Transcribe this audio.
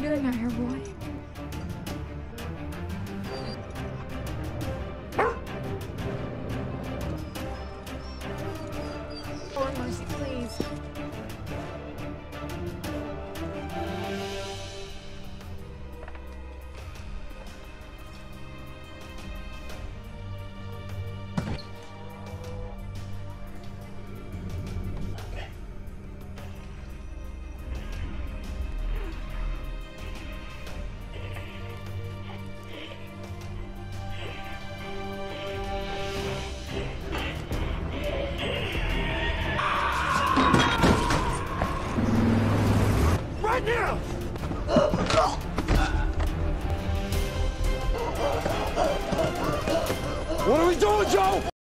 doing out here, boy? Almost, please. What are we doing, Joe?